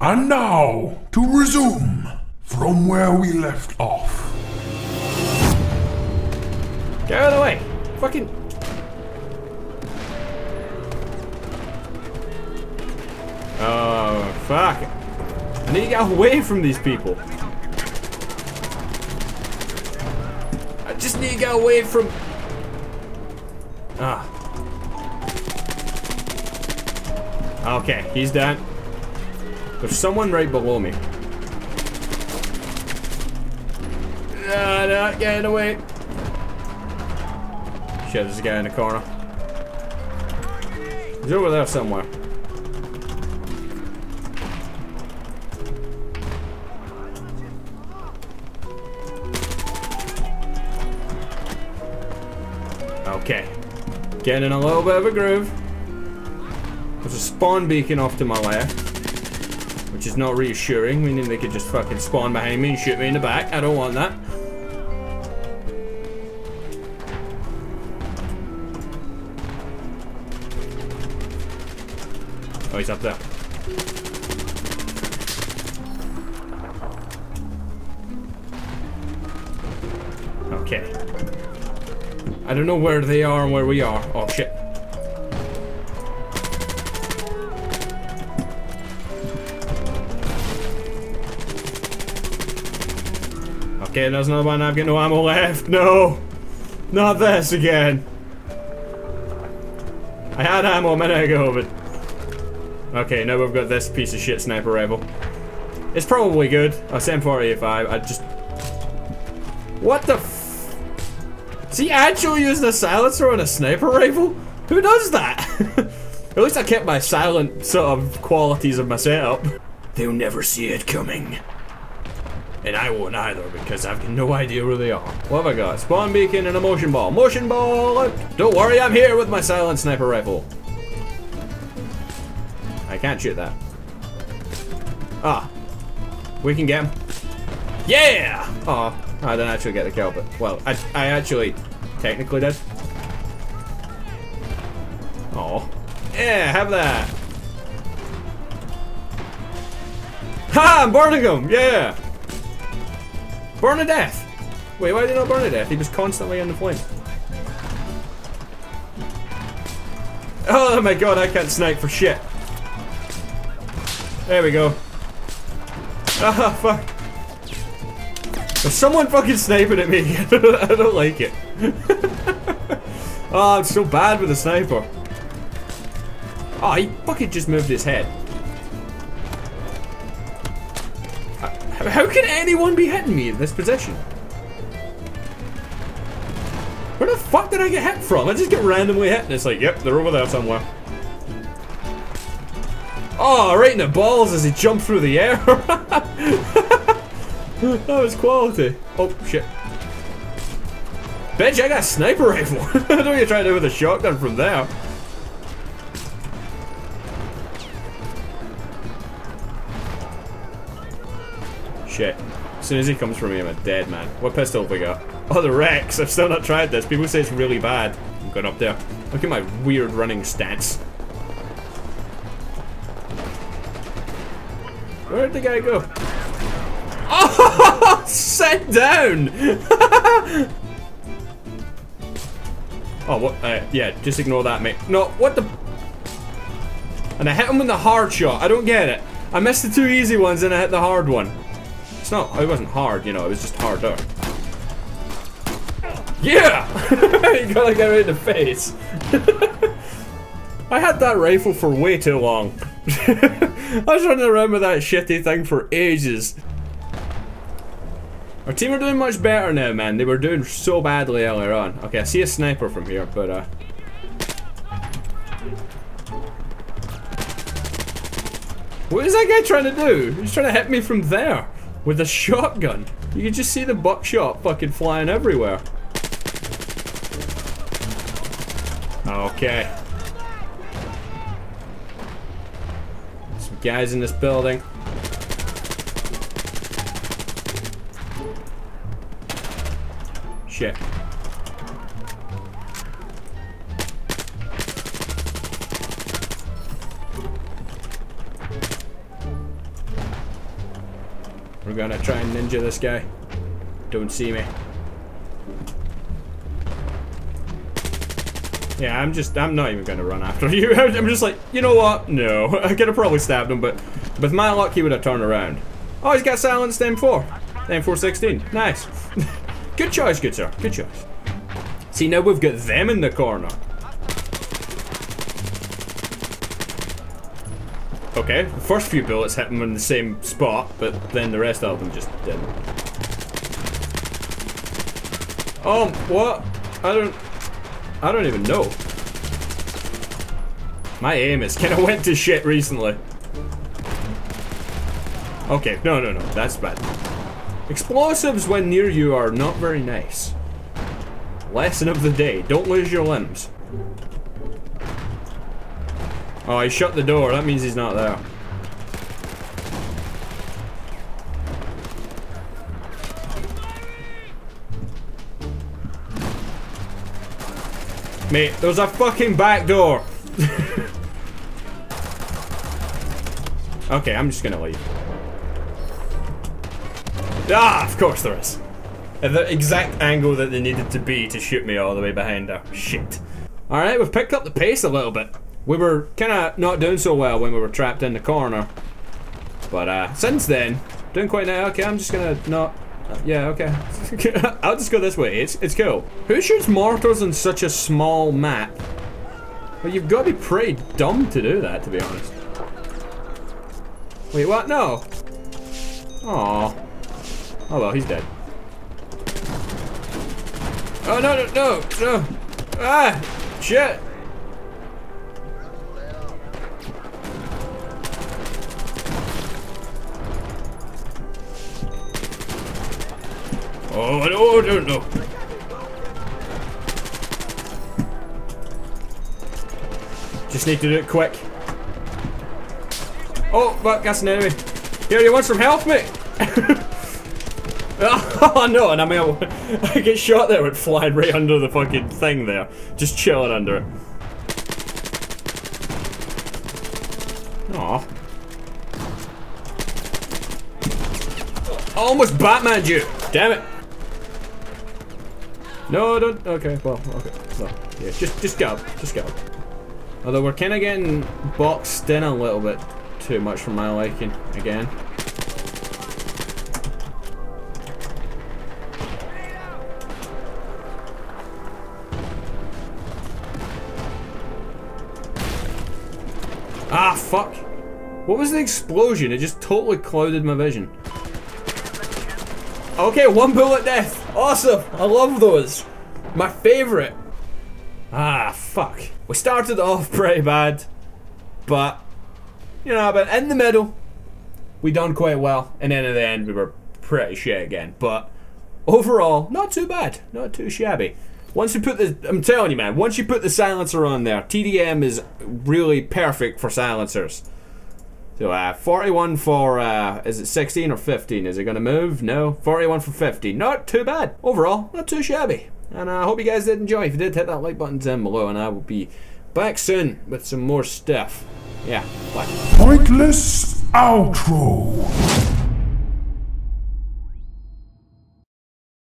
And now, to resume from where we left off. Get out of the way! Fucking. Oh, fuck. I need to get away from these people. I just need to get away from. Ah. Okay, he's done. There's someone right below me. Ah, not getting away. Shit, there's a guy in the corner. He's over there somewhere. Okay. Getting in a little bit of a groove. There's a spawn beacon off to my left. Is not reassuring, meaning they could just fucking spawn behind me and shoot me in the back. I don't want that. Oh, he's up there. Okay. I don't know where they are and where we are. Oh, shit. Okay, there's another one. I've got no ammo left. No! Not this again. I had ammo a minute ago, but... Okay, now we've got this piece of shit sniper rifle. It's probably good. A M40A5. I just... What the f... Does he actually use the silencer on a sniper rifle? Who does that? At least I kept my silent sort of qualities of my setup. They'll never see it coming. And I won't either because I've no idea where they are. What have I got? Spawn beacon and a motion ball. Motion ball! Don't worry, I'm here with my silent sniper rifle. I can't shoot that. Ah. We can get him. Yeah! Oh, I didn't actually get the kill, but, well, I, I actually technically did. Oh. Yeah, have that. Ha! I'm burning him! Yeah! Burn to death! Wait, why did he not burn to death? He was constantly in the flame. Oh my god, I can't snipe for shit. There we go. Ah, fuck. There's someone fucking sniping at me. I don't like it. oh, I'm so bad with a sniper. Oh, he fucking just moved his head. How can anyone be hitting me in this position? Where the fuck did I get hit from? I just get randomly hit and it's like, yep, they're over there somewhere. Oh, right in the balls as he jumped through the air. that was quality. Oh, shit. Bitch, I got a sniper rifle. I know what you're trying to do with a shotgun from there. Shit. As soon as he comes for me, I'm a dead man. What pistol have we got? Oh, the Rex. I've still not tried this. People say it's really bad. I'm going up there. Look at my weird running stance. Where'd the guy go? Oh! Set down! oh, what? Uh, yeah, just ignore that, mate. No, what the? And I hit him with the hard shot. I don't get it. I missed the two easy ones and I hit the hard one. It's not, it wasn't hard, you know, it was just harder. Yeah! you got a guy right in the face. I had that rifle for way too long. I was running around with that shitty thing for ages. Our team are doing much better now, man. They were doing so badly earlier on. Okay, I see a sniper from here, but uh... What is that guy trying to do? He's trying to hit me from there. With a shotgun. You can just see the buckshot fucking flying everywhere. Okay. Some guys in this building. Shit. We're gonna try and ninja this guy. Don't see me. Yeah, I'm just, I'm not even gonna run after you. I'm just like, you know what? No. I could have probably stabbed him, but with my luck, he would have turned around. Oh, he's got silenced M4. M416. Nice. good choice, good sir. Good choice. See, now we've got them in the corner. Okay, the first few bullets hit him in the same spot, but then the rest of them just didn't. Oh, what? I don't... I don't even know. My aim is kind of went to shit recently. Okay, no, no, no, that's bad. Explosives when near you are not very nice. Lesson of the day, don't lose your limbs. Oh, he shut the door, that means he's not there. Mate, there's a fucking back door. okay, I'm just gonna leave. Ah, of course there is. At the exact angle that they needed to be to shoot me all the way behind there. Shit. Alright, we've picked up the pace a little bit. We were kind of not doing so well when we were trapped in the corner. But uh, since then, doing quite now. Okay, I'm just gonna not yeah, okay. I'll just go this way. It's it's cool. Who shoots mortars in such a small map? Well, you've got to be pretty dumb to do that, to be honest. Wait, what? No. Oh. Oh well, he's dead. Oh no no no no! Ah! Shit! Oh, no, no, no. Just need to do it quick. Oh, fuck, that's an enemy. Here, you want some help, mate? oh no, and I mean, I get shot there with flying right under the fucking thing there. Just chilling under it. Aw. I almost Batman you! Damn it! No, don't. Okay, well, okay. Well, yeah, just just go, just go. Although we're kind of getting boxed in a little bit too much for my liking again. Ah, fuck. What was the explosion? It just totally clouded my vision. Okay, one bullet death. Awesome. I love those. My favorite. Ah, fuck. We started off pretty bad, but, you know, but in the middle, we done quite well, and then at the end, we were pretty shit again. But overall, not too bad. Not too shabby. Once you put the, I'm telling you, man, once you put the silencer on there, TDM is really perfect for silencers. So, uh, 41 for, uh, is it 16 or 15? Is it going to move? No. 41 for 50. Not too bad. Overall, not too shabby. And I uh, hope you guys did enjoy. If you did, hit that like button down below, and I will be back soon with some more stuff. Yeah, bye. Pointless outro.